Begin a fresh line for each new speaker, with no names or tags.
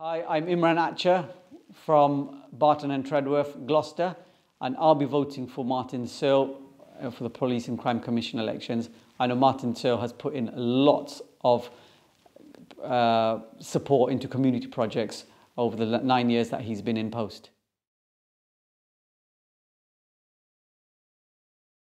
Hi, I'm Imran Atcha from Barton and Tredworth, Gloucester, and I'll be voting for Martin Surl uh, for the Police and Crime Commission elections. I know Martin Surl has put in lots of uh, support into community projects over the nine years that he's been in post.